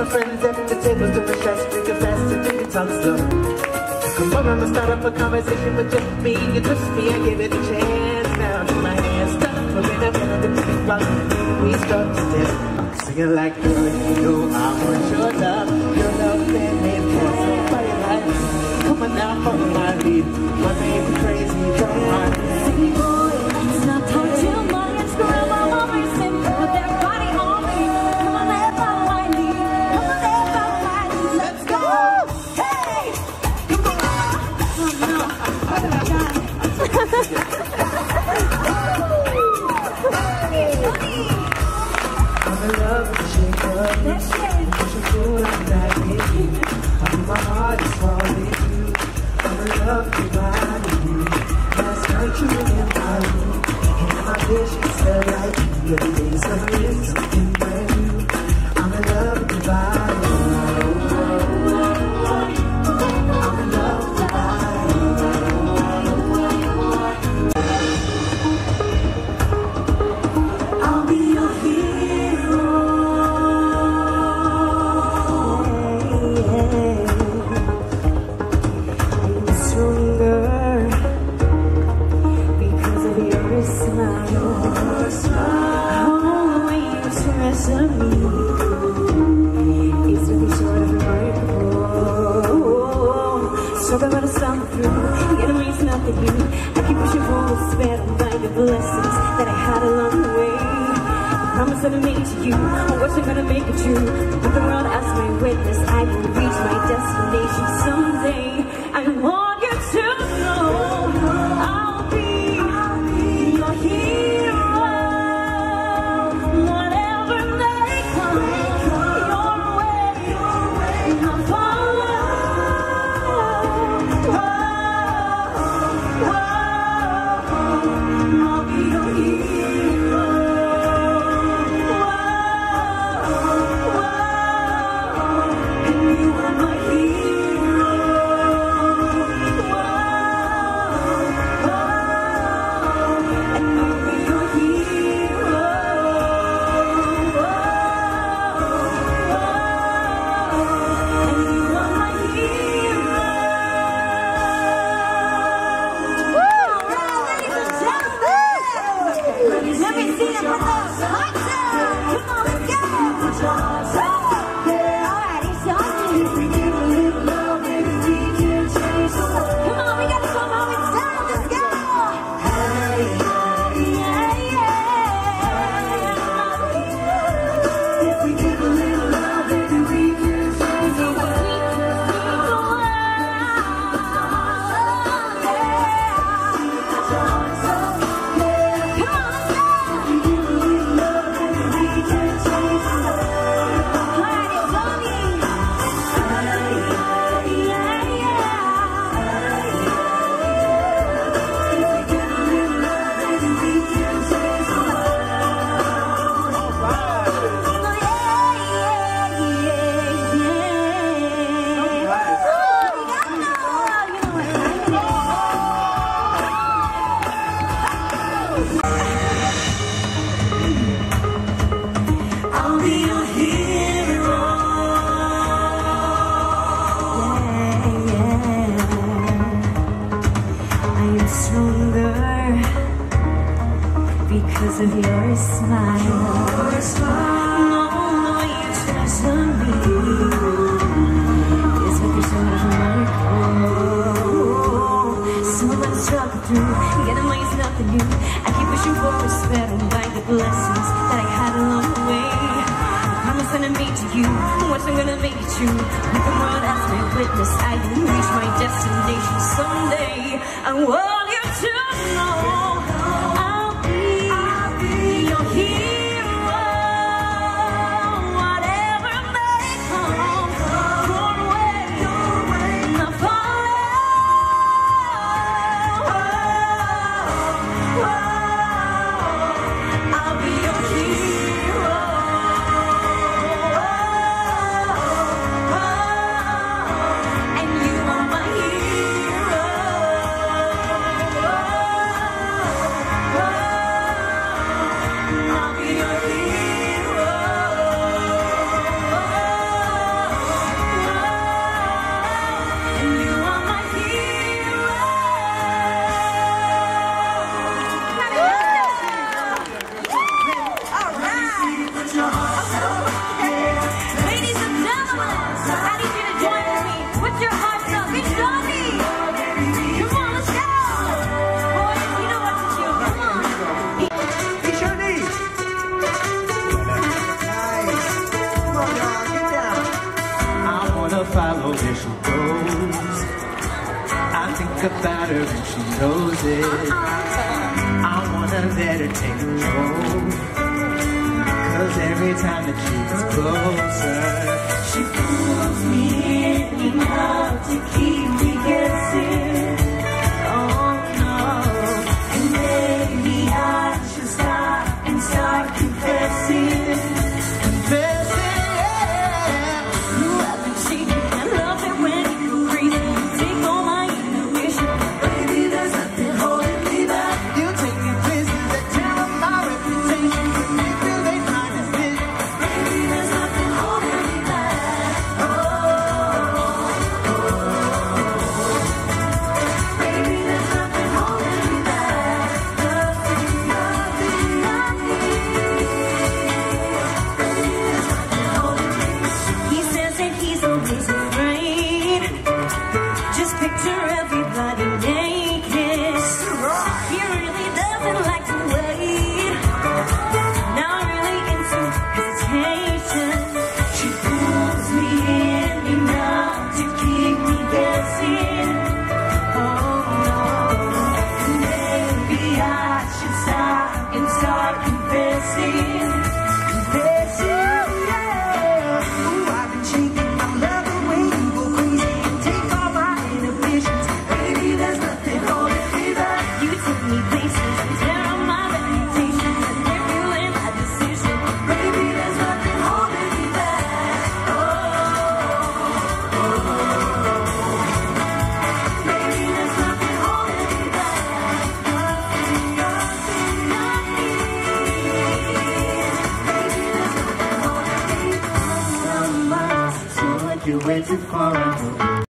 my friends at the tables doing shots, drinking fast and drinking talk slow. Come on, I'ma start up a conversation with just me. You twist me, I give it a chance. Now my hands stuck, but when I'm in the big rock, we start to dance. Singing like, girl, you know I want your love. Your love that made for somebody like me. Come on now, follow my lead. My baby crazy, come on. City Felt like you. Every day's something, something I keep wishing for a special kind of blessing that I had along the way. The promise that I made to you, what's it gonna make me do? But the world as my witness, I will reach my destination someday. I of your smile. No, no, you me. Sort of struggle through. Get a is nothing new. I keep pushing forward, sped by the blessings that I had along the way. I promise that I made to you. What's I'm gonna make it true? With the world as my witness, I will reach my destination someday. I want you to know follow where she goes. I think about her and she knows it. I wanna let her take control. Cause every time that she gets closer, she pulls me in enough to keep me. forever.